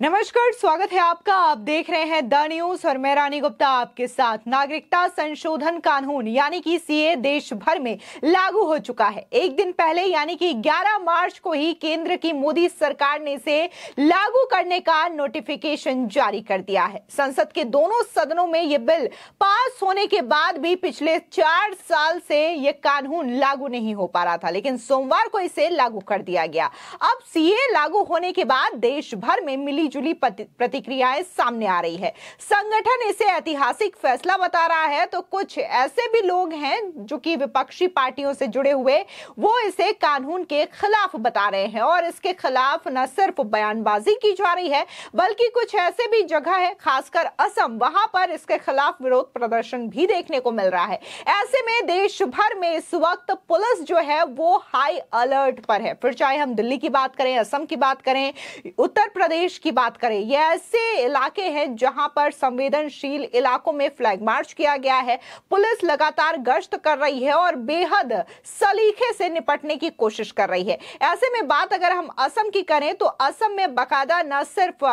नमस्कार, स्वागत है आपका। आप देख रहे हैं द न्यूज़ और मैं रानी गुप्ता आपके साथ। नागरिकता संशोधन कानून, यानी कि सीए देश भर में लागू हो चुका है। एक दिन पहले, यानी कि 11 मार्च को ही केंद्र की मोदी सरकार ने इसे लागू करने का नोटिफिकेशन जारी कर दिया है। संसद के दोनों सदनों में ये बिल पास होने के बाद भी पिछले चार साल से ये कानून लागू नहीं हो पा रहा था, लेकिन सोमवार को इसे लागू कर दिया गया। अब सीए लागू होने के बाद देश भर में मिली जुली प्रतिक्रियाएँ सामने आ रही है। संगठन इसे ऐतिहासिक फैसला बता रहा है तो कुछ ऐसे भी लोग हैं जो कि विपक्षी पार्टियों से जुड़े हुए, वो इसे कानून के खिलाफ बता रहे हैं और इसके खिलाफ न सिर्फ़ बयानबाजी की जा रही है, बल्कि कुछ ऐसे भी जगह है, खासकर असम, वहाँ पर इसके खिलाफ विरोध प्रदर्शन भी देखने को मिल रहा है। ऐसे में देश भर में इस वक्त पुलिस जो है, वो हाई अलर्ट पर है। फिर चाहे हम दिल्ली की बात करें, असम की बात करें, उत्तर प्रदेश की बात करें, ये ऐसे इलाके हैं जहाँ पर संवेदनशील इलाकों में फ्लैग मार्च किया गया है। पुलिस लगातार गश्त कर रही है और बेहद सलीखे से निपटने की कोशिश कर रही है। ऐसे में बात अगर हम असम की करें तो असम में बकायदा न सिर्फ़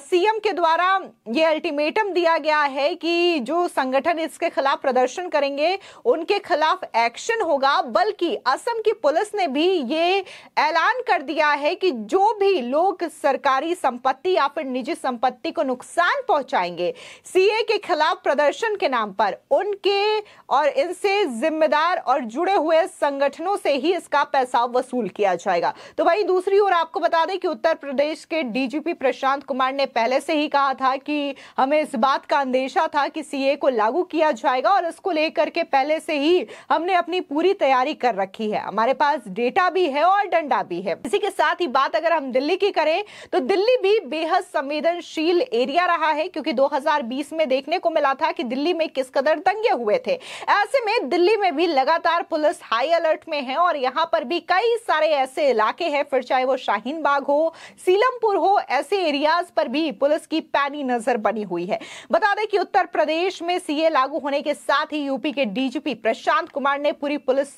सीएम के द्वारा ये अल्टीमेटम दिया गया है कि जो संगठन इसके खिलाफ प्रदर्शन करेंगे, उनके खिलाफ एक्शन होगा, बल्कि असम की पुलिस ने भी ये ऐलान कर दिया है कि जो भी लोग सरकारी संपत्ति संपत्ति या फिर निजी संपत्ति को नुकसान पहुंचाएँगे। सीए के खिलाफ प्रदर्शन के नाम पर उनके और इनसे जिम्मेदार और जुड़े हुए संगठनों से ही इसका पैसा वसूल किया जाएगा। तो भाई, दूसरी ओर आपको बता दें कि उत्तर प्रदेश के डीजीपी प्रशांत कुमार ने पहले से ही कहा था कि हमें इस बात का अंदेशा था कि सीए को लागू किया जाएगा और इसको लेकर के पहले से ही हमने अपनी पूरी तैयारी कर रखी है। हमारे पास डेटा भी है और डंडा भी है। इसी के साथ ही बात अगर हम दिल्ली की करें तो दिल्ली भी बेहद संवेदनशील एरिया रहा है, क्योंकि 2020 में देखने को मिला था कि दिल्ली में किस कदर दंगे हुए थे। ऐसे में दिल्ली में भी लगातार पुलिस हाई अलर्ट में है और यहाँ पर भी कई सारे ऐसे इलाके हैं, फिर चाहे वो शाहीन बाग हो, सीलमपुर हो, ऐसे एरियाज़ पर भी पुलिस की पैनी नज़र बनी हुई है। बता दें कि उत्तर प्रदेश में सीए लागू होने के साथ ही यूपी के डीजीपी प्रशांत कुमार ने पूरी पुलिस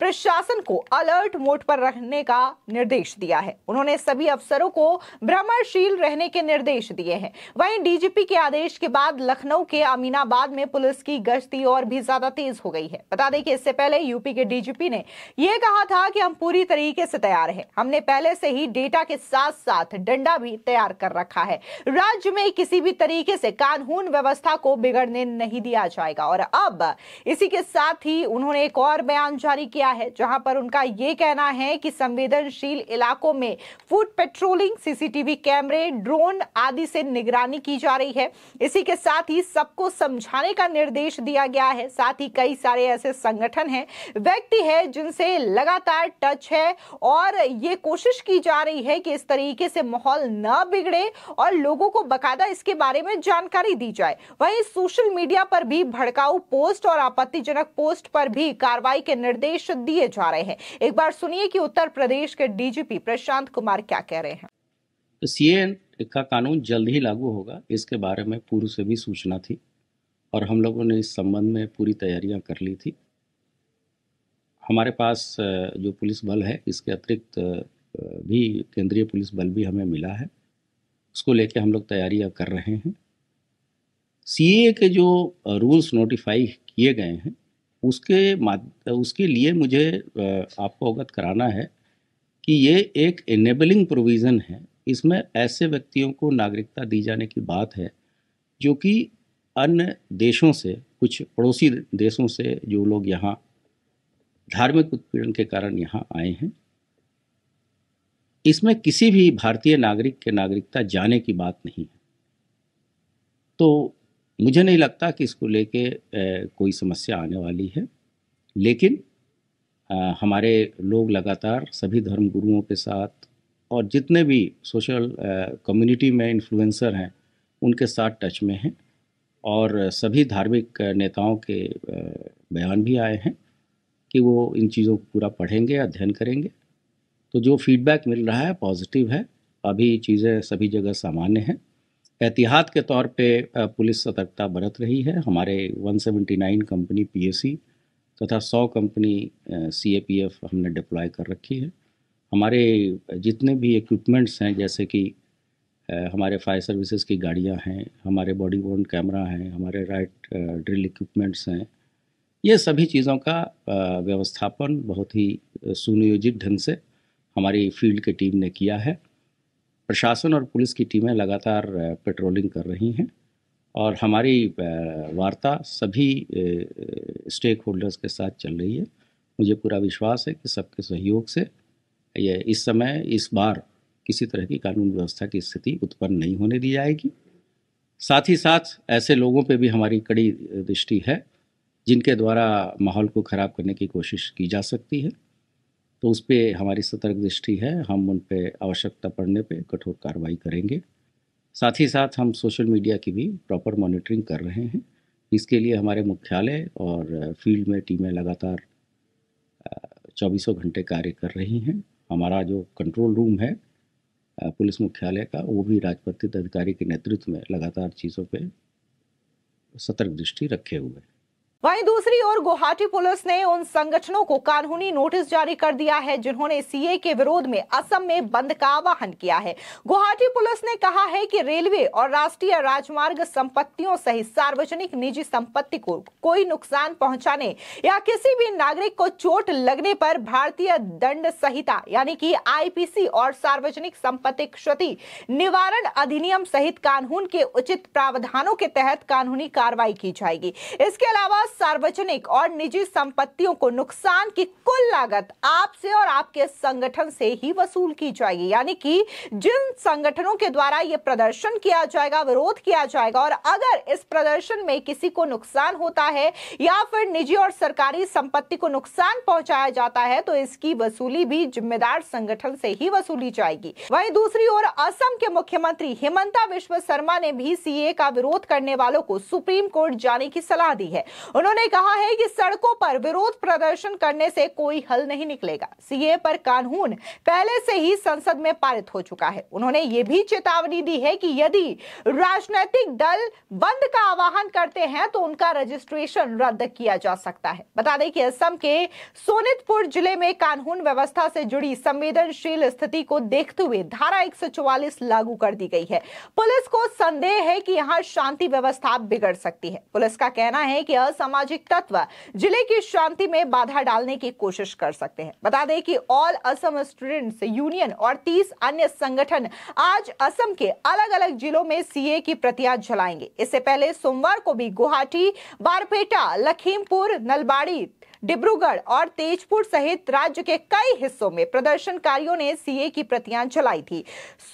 प्रशासन को अलर्ट मोड पर रखने का निर्देश दिया है। उन्होंने सभी अफसरों को भ्रमणशील गतिशील रहने के निर्देश दिए हैं। वहीं डीजीपी के आदेश के बाद लखनऊ के अमीनाबाद में पुलिस की गश्ती और भी ज़्यादा तेज हो गई है। बता दें कि इससे पहले यूपी के डीजीपी ने यह कहा था कि हम पूरी तरीके से तैयार है। हमने पहले से ही डेटा के साथ साथ डंडा भी तैयार कर रखा है। राज्य में किसी भी तरीके से कानून व्यवस्था को बिगड़ने नहीं दिया जाएगा। और अब इसी के साथ ही उन्होंने एक और बयान जारी किया है, जहाँ पर उनका यह कहना है कि संवेदनशील इलाकों में फ़ूड पेट्रोलिंग, सीसीटीवी कैमरे कैमरे, ड्रोन आदि से निगरानी की जा रही है। इसी के साथ ही सबको समझाने का निर्देश दिया गया है। साथ ही कई सारे ऐसे संगठन हैं, व्यक्ति है जिनसे लगातार टच है और ये कोशिश की जा रही है कि इस तरीके से माहौल न बिगड़े और लोगों को बकायदा इसके बारे में जानकारी दी जाए। वहीं सोशल मीडिया पर भी भड़काऊ पोस्ट और आपत्तिजनक पोस्ट पर भी कार्रवाई के निर्देश दिए जा रहे हैं। एक बार सुनिए कि उत्तर प्रदेश के डीजीपी प्रशांत कुमार क्या कह रहे हैं। तो सी का कानून जल्द ही लागू होगा। इसके बारे में पूर्व से भी सूचना थी और हम लोगों ने इस संबंध में पूरी तैयारियाँ कर ली थी। हमारे पास जो पुलिस बल है, इसके अतिरिक्त भी केंद्रीय पुलिस बल भी हमें मिला है। उसको लेके हम लोग तैयारियाँ कर रहे हैं। सी के जो रूल्स नोटिफाई किए गए हैं, उसके उसके लिए मुझे आपको अवगत कराना है कि ये एक इनेबलिंग प्रोविज़न है। इसमें ऐसे व्यक्तियों को नागरिकता दी जाने की बात है जो कि अन्य देशों से कुछ पड़ोसी देशों से जो लोग यहाँ धार्मिक उत्पीड़न के कारण यहाँ आए हैं इसमें किसी भी भारतीय नागरिक के नागरिकता जाने की बात नहीं है। तो मुझे नहीं लगता कि इसको लेके कोई समस्या आने वाली है लेकिन आ, हमारे लोग लगातार सभी धर्म गुरुओं के साथ और जितने भी सोशल कम्युनिटी में इन्फ्लुएंसर हैं, उनके साथ टच में हैं और सभी धार्मिक नेताओं के बयान भी आए हैं कि वो इन चीज़ों को पूरा पढ़ेंगे, अध्ययन करेंगे। तो जो फीडबैक मिल रहा है पॉजिटिव है। अभी चीज़ें सभी जगह सामान्य हैं। एहतियात के तौर पे पुलिस सतर्कता बरत रही है। हमारे 179 कंपनी पीएसी तथा 100 कंपनी सीएपीएफ हमने डिप्लॉय कर रखी है। हमारे जितने भी इक्विपमेंट्स हैं, जैसे कि हमारे फायर सर्विसेज़ की गाड़ियाँ हैं, हमारे बॉडी वोर्न कैमरा हैं, हमारे राइट ड्रिल इक्विपमेंट्स हैं, ये सभी चीज़ों का व्यवस्थापन बहुत ही सुनियोजित ढंग से हमारी फ़ील्ड की टीम ने किया है। प्रशासन और पुलिस की टीमें लगातार पेट्रोलिंग कर रही हैं और हमारी वार्ता सभी स्टेक होल्डर्स के साथ चल रही है। मुझे पूरा विश्वास है कि सबके सहयोग से ये इस समय इस बार किसी तरह की कानून व्यवस्था की स्थिति उत्पन्न नहीं होने दी जाएगी। साथ ही साथ ऐसे लोगों पे भी हमारी कड़ी दृष्टि है, जिनके द्वारा माहौल को ख़राब करने की कोशिश की जा सकती है। तो उस पर हमारी सतर्क दृष्टि है, हम उन पर आवश्यकता पड़ने पर कठोर कार्रवाई करेंगे। साथ ही साथ हम सोशल मीडिया की भी प्रॉपर मॉनिटरिंग कर रहे हैं। इसके लिए हमारे मुख्यालय और फ़ील्ड में टीमें लगातार चौबीसों घंटे कार्य कर रही हैं। हमारा जो कंट्रोल रूम है पुलिस मुख्यालय का, वो भी राजपत्रित अधिकारी के नेतृत्व में लगातार चीज़ों पे सतर्क दृष्टि रखे हुए वहीं दूसरी ओर गुवाहाटी पुलिस ने उन संगठनों को कानूनी नोटिस जारी कर दिया है, जिन्होंने सीए के विरोध में असम में बंद का आह्वान किया है। गुवाहाटी पुलिस ने कहा है कि रेलवे और राष्ट्रीय राजमार्ग संपत्तियों सहित सार्वजनिक निजी संपत्ति को कोई नुकसान पहुँचाने या किसी भी नागरिक को चोट लगने पर भारतीय दंड संहिता, यानी कि आईपीसी और सार्वजनिक संपत्ति क्षति निवारण अधिनियम सहित कानून के उचित प्रावधानों के तहत कानूनी कार्रवाई की जाएगी। इसके अलावा सार्वजनिक और निजी संपत्तियों को नुकसान की कुल लागत आपसे और आपके संगठन से ही वसूल की जाएगी। यानी कि जिन संगठनों के द्वारा यह प्रदर्शन किया जाएगा, विरोध किया जाएगा, और अगर इस प्रदर्शन में किसी को नुकसान होता है या फिर निजी और सरकारी संपत्ति को नुकसान पहुँचाया जाता है तो इसकी वसूली भी जिम्मेदार संगठन से ही वसूली जाएगी। वहीं दूसरी ओर असम के मुख्यमंत्री हिमंता विश्व शर्मा ने भी सीए का विरोध करने वालों को सुप्रीम कोर्ट जाने की सलाह दी है। उन्होंने कहा है कि सड़कों पर विरोध प्रदर्शन करने से कोई हल नहीं निकलेगा। सीए पर कानून पहले से ही संसद में पारित हो चुका है। उन्होंने ये भी चेतावनी दी है कि यदि राजनीतिक दल बंद का आह्वान करते हैं तो उनका रजिस्ट्रेशन रद्द किया जा सकता है। बता दें कि असम के सोनितपुर ज़िले में कानून व्यवस्था से जुड़ी संवेदनशील स्थिति को देखते हुए धारा 144 लागू कर दी गई है। पुलिस को संदेह है कि यहाँ शांति व्यवस्था बिगड़ सकती है। पुलिस का कहना है कि असम असामाजिक तत्व ज़िले की शांति में बाधा डालने की कोशिश कर सकते हैं। बता दें कि ऑल असम स्टूडेंट्स यूनियन और 30 अन्य संगठन आज असम के अलग अलग जिलों में सीए की प्रतियाँ जलाएँगे। इससे पहले सोमवार को भी गुवाहाटी, बारपेटा, लखीमपुर, नलबाड़ी, डिब्रूगढ़ और तेजपुर सहित राज्य के कई हिस्सों में प्रदर्शनकारियों ने सीए की प्रतियाँ जलाई थी।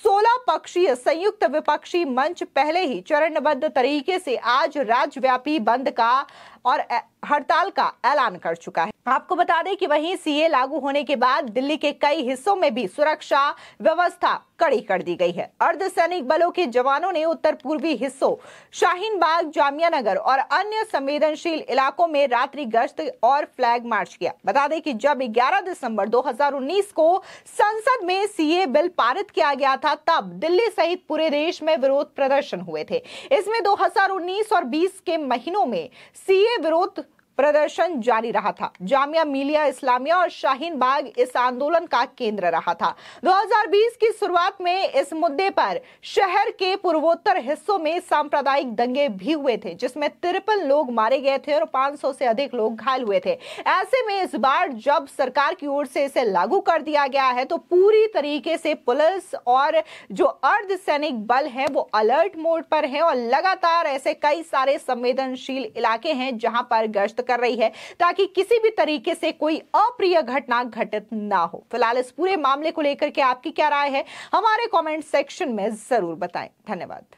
16 पक्षीय संयुक्त विपक्षी मंच पहले ही चरणबद्ध तरीके से आज राज्यव्यापी बंद का और हड़ताल का ऐलान कर चुका है। आपको बता दें कि वहीं सीए लागू होने के बाद दिल्ली के कई हिस्सों में भी सुरक्षा व्यवस्था कड़ी कर दी गई है। अर्धसैनिक बलों के जवानों ने उत्तर पूर्वी हिस्सों शाहीन बाग जामिया नगर और अन्य संवेदनशील इलाकों में रात्रि गश्त और फ्लैग मार्च किया। बता दें कि जब 11 दिसंबर 2019 को संसद में सीए बिल पारित किया गया था, तब दिल्ली सहित पूरे देश में विरोध प्रदर्शन हुए थे। इसमें 2019 और 20 के महीनों में सीए विरोध प्रदर्शन जारी रहा था। जामिया मिलिया इस्लामिया और शाहीन बाग इस आंदोलन का केंद्र रहा था। 2020 की शुरुआत में इस मुद्दे पर शहर के पूर्वोत्तर हिस्सों में सांप्रदायिक दंगे भी हुए थे, जिसमें तिरपन लोग मारे गए थे और 500 से अधिक लोग घायल हुए थे। ऐसे में इस बार जब सरकार की ओर से इसे लागू कर दिया गया है तो पूरी तरीके से पुलिस और जो अर्धसैनिक बल है, वो अलर्ट मोड पर है और लगातार ऐसे कई सारे संवेदनशील इलाके हैं, जहाँ पर गश्त कर रही है ताकि किसी भी तरीके से कोई अप्रिय घटना घटित ना हो। फ़िलहाल इस पूरे मामले को लेकर के आपकी क्या राय है? हमारे कॉमेंट सेक्शन में ज़रूर बताएँ। धन्यवाद।